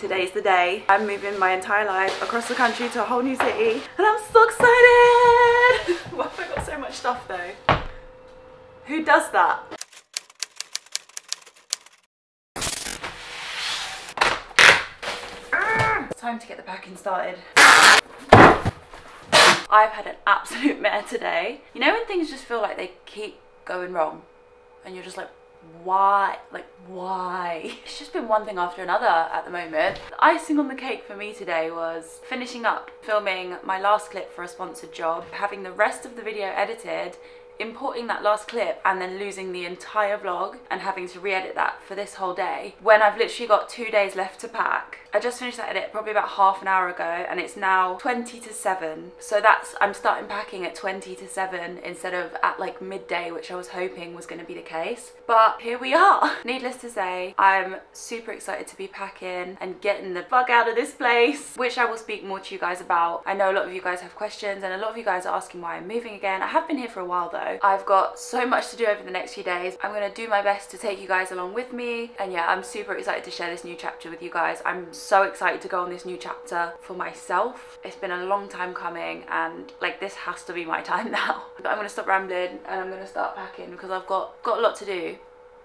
Today's the day. I'm moving my entire life across the country to a whole new city and I'm so excited! Why have I got so much stuff though? Who does that? It's time to get the packing started. I've had an absolute mare today. You know when things just feel like they keep going wrong and you're just like, why? Like, why? It's just been one thing after another at the moment. The icing on the cake for me today was finishing up filming my last clip for a sponsored job, having the rest of the video edited importing that last clip and then losing the entire vlog and having to re-edit that for this whole day when I've literally got two days left to pack. I just finished that edit probably about half an hour ago and it's now 20 to 7 so that's I'm starting packing at 20 to 7 instead of at like midday which I was hoping was going to be the case but here we are. Needless to say I'm super excited to be packing and getting the fuck out of this place which I will speak more to you guys about. I know a lot of you guys have questions and a lot of you guys are asking why I'm moving again. I have been here for a while though I've got so much to do over the next few days. I'm going to do my best to take you guys along with me. And yeah, I'm super excited to share this new chapter with you guys. I'm so excited to go on this new chapter for myself. It's been a long time coming and like this has to be my time now. But I'm going to stop rambling and I'm going to start packing because I've got, got a lot to do.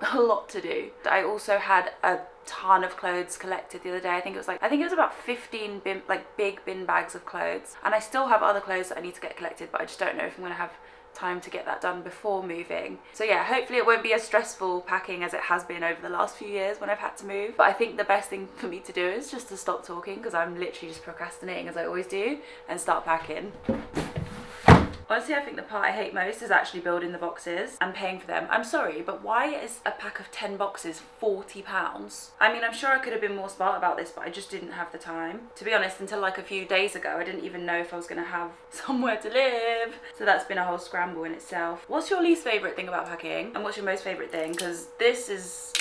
a lot to do. I also had a ton of clothes collected the other day. I think it was like, I think it was about 15 bin, like big bin bags of clothes. And I still have other clothes that I need to get collected, but I just don't know if I'm gonna have time to get that done before moving. So yeah, hopefully it won't be as stressful packing as it has been over the last few years when I've had to move. But I think the best thing for me to do is just to stop talking because I'm literally just procrastinating as I always do and start packing. Honestly, I think the part I hate most is actually building the boxes and paying for them. I'm sorry, but why is a pack of 10 boxes 40 pounds? I mean, I'm sure I could have been more smart about this, but I just didn't have the time. To be honest, until like a few days ago, I didn't even know if I was gonna have somewhere to live. So that's been a whole scramble in itself. What's your least favorite thing about packing? And what's your most favorite thing? Because this is,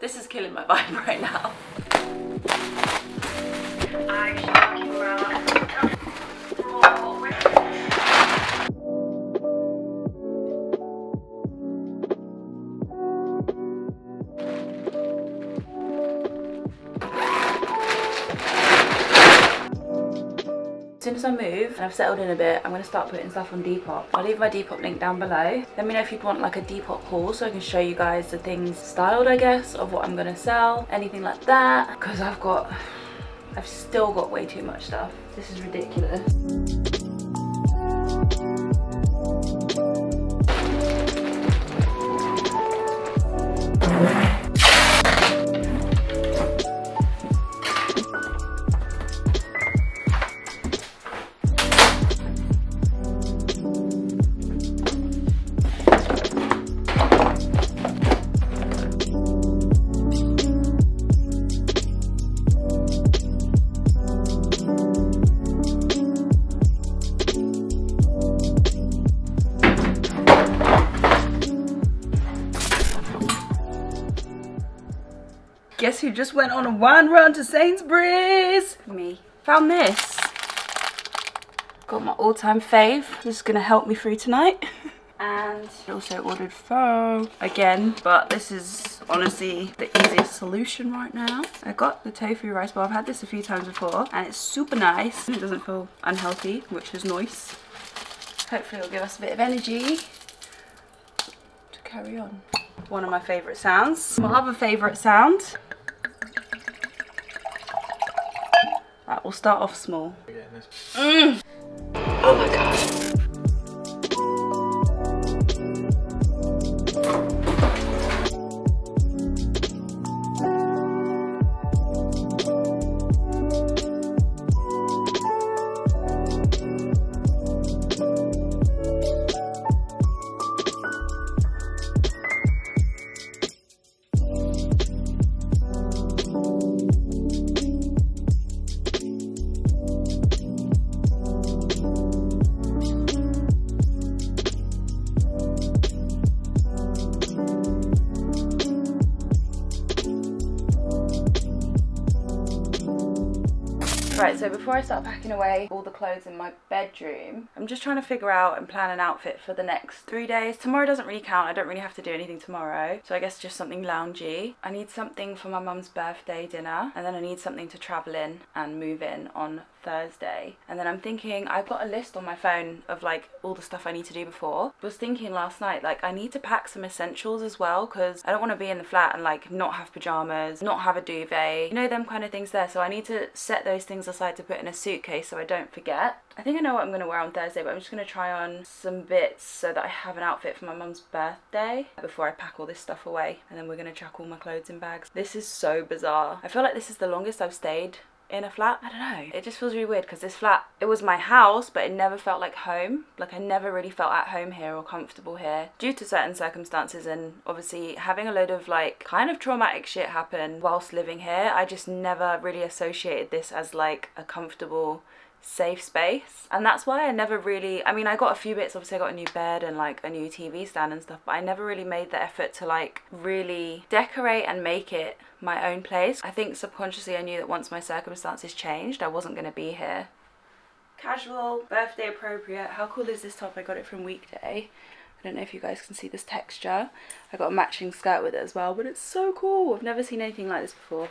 this is killing my vibe right now. As soon as I move and I've settled in a bit, I'm going to start putting stuff on Depop. I'll leave my Depop link down below. Let me know if you'd want like a Depop haul so I can show you guys the things styled, I guess, of what I'm going to sell. Anything like that. Because I've got, I've still got way too much stuff. This is ridiculous. Just went on a wine run to Sainsbury's? Me. Found this. Got my all-time fave. This is gonna help me through tonight. and also ordered pho again, but this is honestly the easiest solution right now. I got the tofu rice bowl. I've had this a few times before and it's super nice. It doesn't feel unhealthy, which is nice. Hopefully it'll give us a bit of energy to carry on. One of my favourite sounds. My other favourite sound Right, we'll start off small. Mm. Before I start packing away all the clothes in my bedroom, I'm just trying to figure out and plan an outfit for the next three days. Tomorrow doesn't really count, I don't really have to do anything tomorrow. So I guess just something loungy. I need something for my mum's birthday dinner, and then I need something to travel in and move in on Thursday. And then I'm thinking, I've got a list on my phone of like all the stuff I need to do before. Was thinking last night, like I need to pack some essentials as well, because I don't want to be in the flat and like not have pajamas, not have a duvet, you know, them kind of things there. So I need to set those things aside to put in a suitcase so I don't forget. I think I know what I'm going to wear on Thursday, but I'm just going to try on some bits so that I have an outfit for my mum's birthday before I pack all this stuff away. And then we're going to chuck all my clothes in bags. This is so bizarre. I feel like this is the longest I've stayed in a flat. I don't know. It just feels really weird because this flat, it was my house, but it never felt like home. Like I never really felt at home here or comfortable here due to certain circumstances and obviously having a load of like kind of traumatic shit happen whilst living here. I just never really associated this as like a comfortable safe space. And that's why I never really I mean I got a few bits obviously I got a new bed and like a new TV stand and stuff but I never really made the effort to like really decorate and make it my own place. I think subconsciously I knew that once my circumstances changed I wasn't going to be here. Casual birthday appropriate. How cool is this top? I got it from weekday. I don't know if you guys can see this texture. I got a matching skirt with it as well but it's so cool. I've never seen anything like this before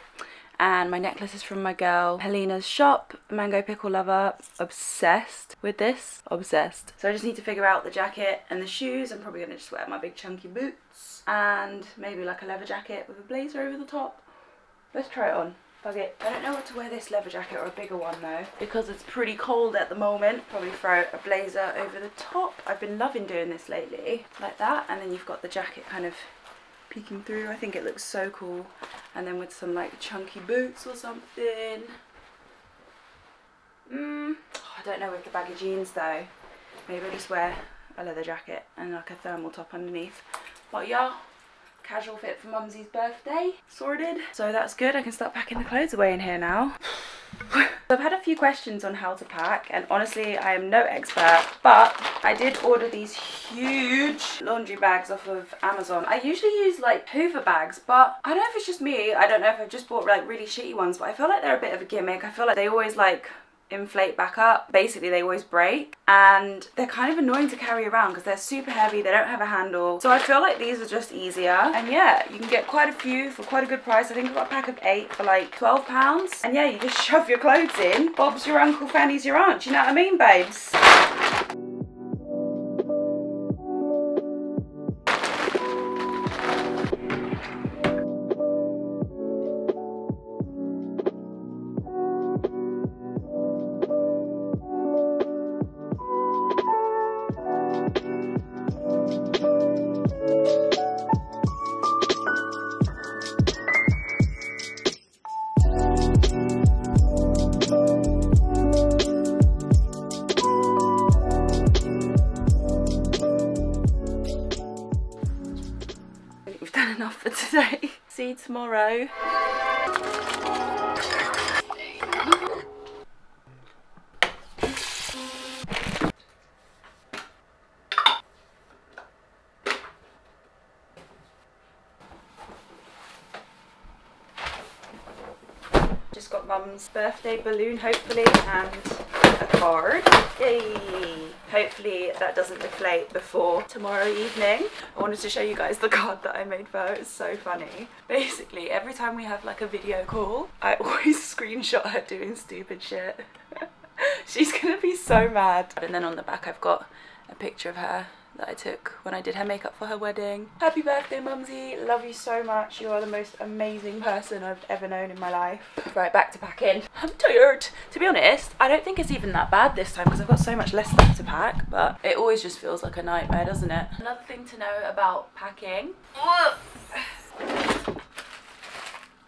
and my necklace is from my girl Helena's shop mango pickle lover obsessed with this obsessed so I just need to figure out the jacket and the shoes I'm probably gonna just wear my big chunky boots and maybe like a leather jacket with a blazer over the top let's try it on Bug it. I don't know what to wear this leather jacket or a bigger one though because it's pretty cold at the moment. Probably throw a blazer over the top. I've been loving doing this lately like that and then you've got the jacket kind of peeking through. I think it looks so cool. And then with some like chunky boots or something. Mm, oh, I don't know with the baggy jeans though. Maybe I'll just wear a leather jacket and like a thermal top underneath. But yeah, casual fit for mumsy's birthday sorted. So that's good. I can start packing the clothes away in here now. I've had a few questions on how to pack and honestly I am no expert but I did order these huge laundry bags off of Amazon. I usually use like Hoover bags but I don't know if it's just me, I don't know if I've just bought like really shitty ones but I feel like they're a bit of a gimmick. I feel like they always like inflate back up. Basically they always break and they're kind of annoying to carry around because they're super heavy, they don't have a handle. So I feel like these are just easier. And yeah, you can get quite a few for quite a good price. I think I got a pack of eight for like 12 pounds. And yeah, you just shove your clothes in. Bob's your uncle, Fanny's your aunt. You know what I mean, babes? Just got mum's birthday balloon hopefully and a card. Yay! Hopefully that doesn't deflate before tomorrow evening. I wanted to show you guys the card that I made for her. It's so funny. Basically, every time we have like a video call, I always screenshot her doing stupid shit. She's gonna be so mad. And then on the back I've got a picture of her that I took when I did her makeup for her wedding. Happy birthday, Mumsy. Love you so much. You are the most amazing person I've ever known in my life. Right, back to packing. I'm tired. To be honest, I don't think it's even that bad this time because I've got so much less stuff to pack, but it always just feels like a nightmare, doesn't it? Another thing to know about packing.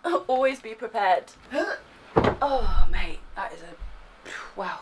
always be prepared. oh, mate, that is a... wow.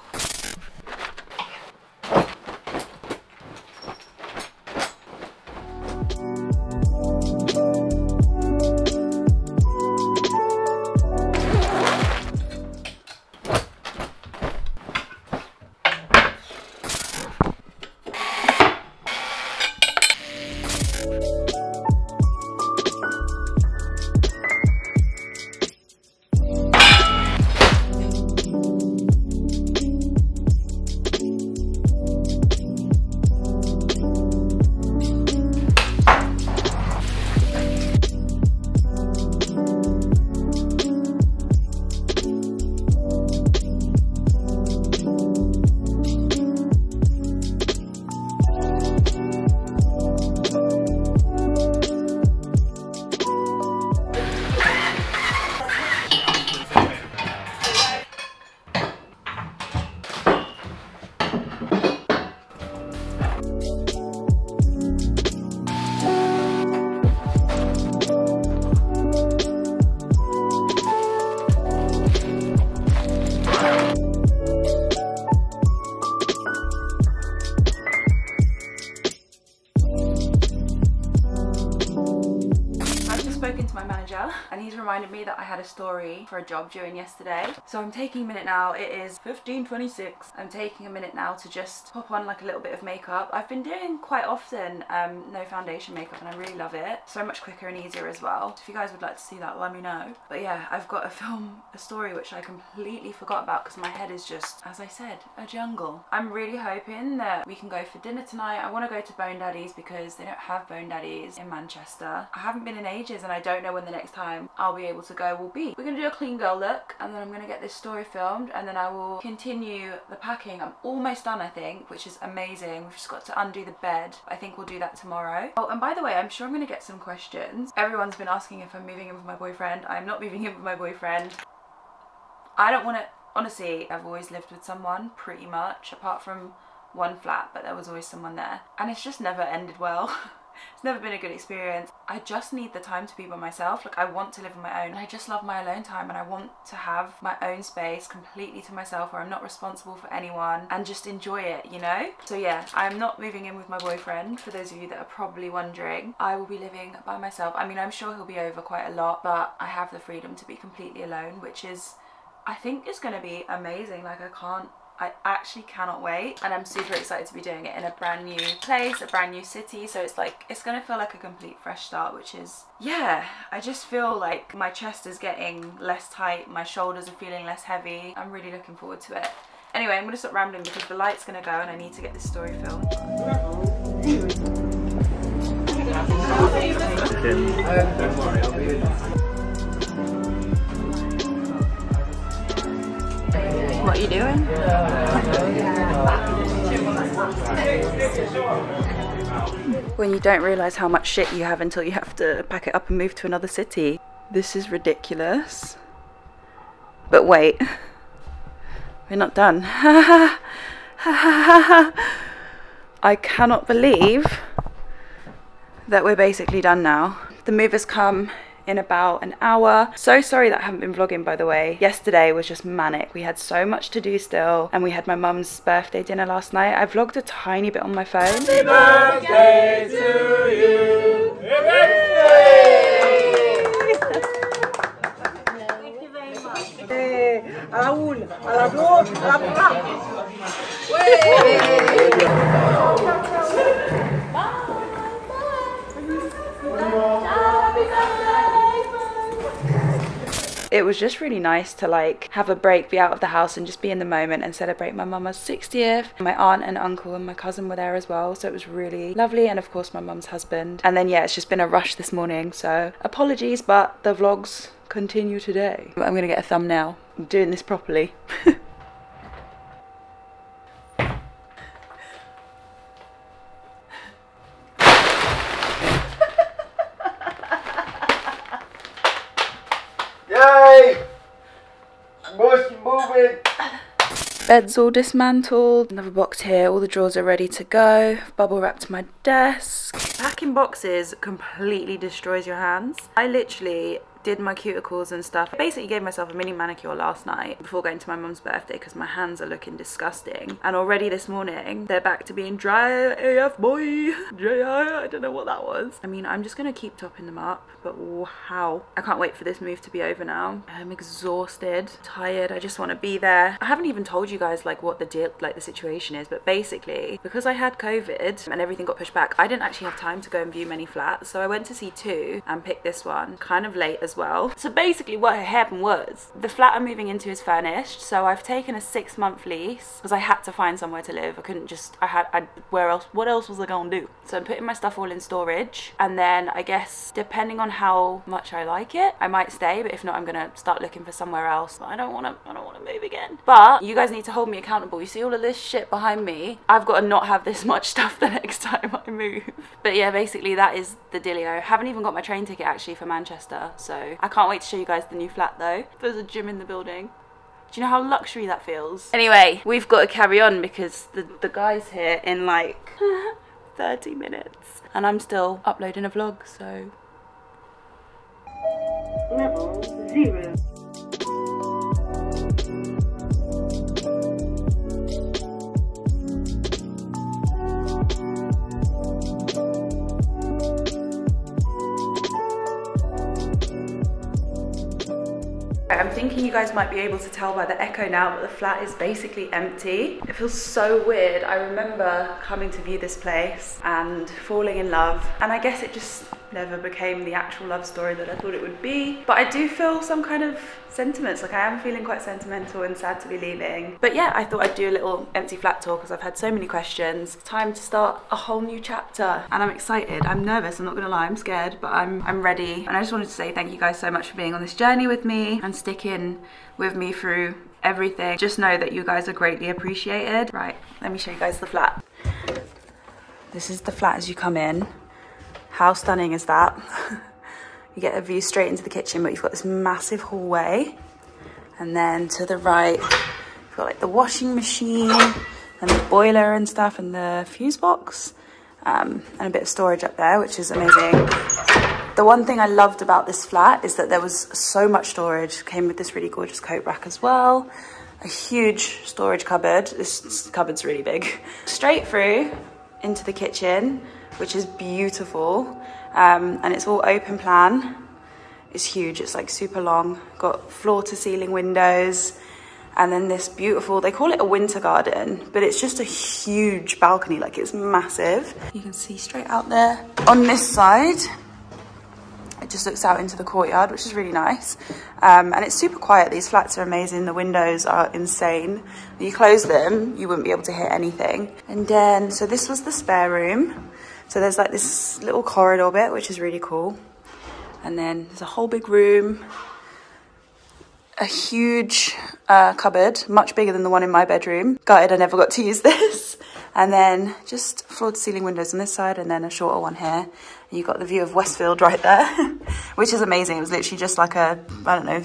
Story for a job during yesterday. So I'm taking a minute now. It is 15.26. I'm taking a minute now to just pop on like a little bit of makeup. I've been doing quite often um, no foundation makeup and I really love it. So much quicker and easier as well. If you guys would like to see that, let me know. But yeah, I've got to film a story which I completely forgot about because my head is just, as I said, a jungle. I'm really hoping that we can go for dinner tonight. I want to go to Bone Daddies because they don't have Bone Daddies in Manchester. I haven't been in ages and I don't know when the next time I'll be able to go will be. We're going to do a clean girl look and then I'm going to get this story filmed and then I will continue the packing. I'm almost done I think, which is amazing. We've just got to undo the bed. I think we'll do that tomorrow. Oh, and by the way, I'm sure I'm going to get some questions. Everyone's been asking if I'm moving in with my boyfriend. I'm not moving in with my boyfriend. I don't want to, honestly, I've always lived with someone pretty much, apart from one flat, but there was always someone there. And it's just never ended well. it's never been a good experience. I just need the time to be by myself. Like I want to live on my own. I just love my alone time and I want to have my own space completely to myself where I'm not responsible for anyone and just enjoy it, you know? So yeah, I'm not moving in with my boyfriend for those of you that are probably wondering. I will be living by myself. I mean, I'm sure he'll be over quite a lot, but I have the freedom to be completely alone, which is I think is going to be amazing. Like I can't I actually cannot wait and I'm super excited to be doing it in a brand new place, a brand new city. So it's like, it's gonna feel like a complete fresh start, which is, yeah, I just feel like my chest is getting less tight, my shoulders are feeling less heavy. I'm really looking forward to it. Anyway, I'm gonna stop rambling because the light's gonna go and I need to get this story filmed. What you doing? When you don't realise how much shit you have until you have to pack it up and move to another city. This is ridiculous. But wait. We're not done. I cannot believe that we're basically done now. The move has come in about an hour. So sorry that I haven't been vlogging by the way. Yesterday was just manic. We had so much to do still and we had my mum's birthday dinner last night. I vlogged a tiny bit on my phone. Happy birthday to you! Raúl, a la flor, it was just really nice to like have a break, be out of the house and just be in the moment and celebrate my mama's 60th. My aunt and uncle and my cousin were there as well, so it was really lovely. And of course, my mum's husband. And then, yeah, it's just been a rush this morning, so apologies, but the vlogs continue today. I'm gonna get a thumbnail. I'm doing this properly. Bed's all dismantled. Another box here. All the drawers are ready to go. Bubble wrapped my desk. Packing boxes completely destroys your hands. I literally did my cuticles and stuff. I basically gave myself a mini manicure last night before going to my mum's birthday because my hands are looking disgusting. And already this morning, they're back to being dry AF boy. Dry, I don't know what that was. I mean, I'm just gonna keep topping them up, but wow. I can't wait for this move to be over now. I'm exhausted, tired, I just wanna be there. I haven't even told you guys like what the deal, like the situation is, but basically, because I had COVID and everything got pushed back, I didn't actually have time to go and view many flats. So I went to see two and picked this one kind of late as as well. So basically what happened was the flat I'm moving into is furnished. So I've taken a six month lease because I had to find somewhere to live. I couldn't just, I had, I, where else, what else was I going to do? So I'm putting my stuff all in storage. And then I guess depending on how much I like it, I might stay. But if not, I'm going to start looking for somewhere else. But I don't want to, I don't want to move again. But you guys need to hold me accountable. You see all of this shit behind me? I've got to not have this much stuff the next time I move. But yeah, basically that is the dealio. Haven't even got my train ticket actually for Manchester. So I can't wait to show you guys the new flat though. There's a gym in the building. Do you know how luxury that feels? Anyway, we've got to carry on because the, the guy's here in like 30 minutes and I'm still uploading a vlog, so. Level zero. Thinking you guys might be able to tell by the echo now, but the flat is basically empty. It feels so weird. I remember coming to view this place and falling in love. And I guess it just never became the actual love story that I thought it would be. But I do feel some kind of sentiments. Like I am feeling quite sentimental and sad to be leaving. But yeah, I thought I'd do a little empty flat tour because I've had so many questions. Time to start a whole new chapter. And I'm excited. I'm nervous, I'm not gonna lie, I'm scared, but I'm I'm ready. And I just wanted to say thank you guys so much for being on this journey with me and sticking with me through everything. Just know that you guys are greatly appreciated. Right, let me show you guys the flat. This is the flat as you come in. How stunning is that? you get a view straight into the kitchen, but you've got this massive hallway. And then to the right, you've got like the washing machine and the boiler and stuff and the fuse box. Um, and a bit of storage up there, which is amazing. The one thing I loved about this flat is that there was so much storage. Came with this really gorgeous coat rack as well. A huge storage cupboard. This cupboard's really big. Straight through into the kitchen which is beautiful. Um, and it's all open plan. It's huge, it's like super long. Got floor to ceiling windows. And then this beautiful, they call it a winter garden, but it's just a huge balcony, like it's massive. You can see straight out there. On this side, it just looks out into the courtyard, which is really nice. Um, and it's super quiet. These flats are amazing. The windows are insane. When you close them, you wouldn't be able to hear anything. And then, so this was the spare room. So there's like this little corridor bit, which is really cool. And then there's a whole big room, a huge uh, cupboard, much bigger than the one in my bedroom. Gutted I never got to use this. And then just floor to ceiling windows on this side and then a shorter one here. And you got the view of Westfield right there, which is amazing. It was literally just like a, I don't know,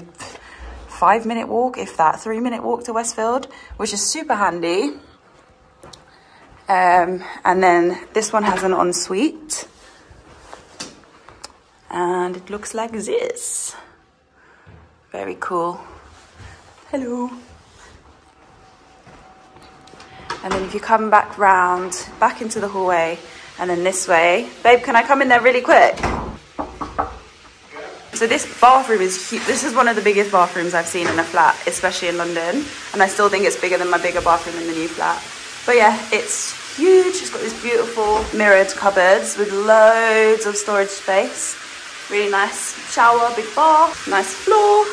five minute walk, if that, three minute walk to Westfield, which is super handy. Um, and then this one has an ensuite. And it looks like this. Very cool. Hello. And then if you come back round, back into the hallway, and then this way. Babe, can I come in there really quick? So this bathroom is huge. This is one of the biggest bathrooms I've seen in a flat, especially in London. And I still think it's bigger than my bigger bathroom in the new flat. But yeah, it's huge. It's got these beautiful mirrored cupboards with loads of storage space. Really nice shower, big bath, nice floor.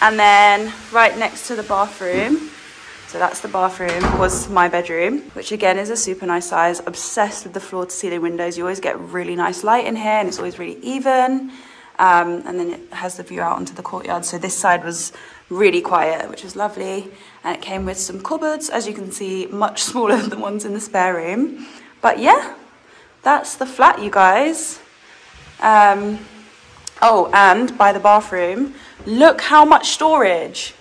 And then right next to the bathroom, so that's the bathroom, was my bedroom, which again is a super nice size. Obsessed with the floor to ceiling windows. You always get really nice light in here and it's always really even. Um, and then it has the view out onto the courtyard. So this side was really quiet, which was lovely. And it came with some cupboards, as you can see, much smaller than the ones in the spare room. But yeah, that's the flat, you guys. Um, oh, and by the bathroom, look how much storage.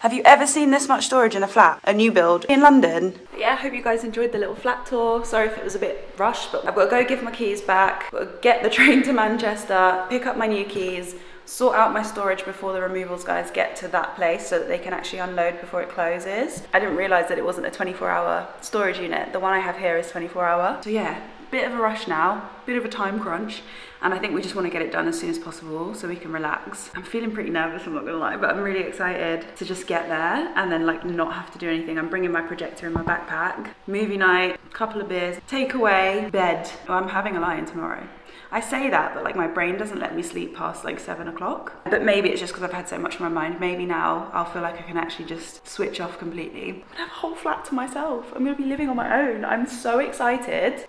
Have you ever seen this much storage in a flat, a new build in London? Yeah, I hope you guys enjoyed the little flat tour. Sorry if it was a bit rushed, but I've got to go give my keys back, get the train to Manchester, pick up my new keys, sort out my storage before the removals guys get to that place so that they can actually unload before it closes. I didn't realize that it wasn't a 24 hour storage unit. The one I have here is 24 hour. So yeah, bit of a rush now, bit of a time crunch. And I think we just want to get it done as soon as possible so we can relax. I'm feeling pretty nervous, I'm not gonna lie, but I'm really excited to just get there and then like not have to do anything. I'm bringing my projector in my backpack, movie night, couple of beers, takeaway, bed. Oh, I'm having a lie-in tomorrow. I say that, but like my brain doesn't let me sleep past like seven o'clock. But maybe it's just because I've had so much on my mind. Maybe now I'll feel like I can actually just switch off completely. I'm gonna have a whole flat to myself. I'm gonna be living on my own. I'm so excited.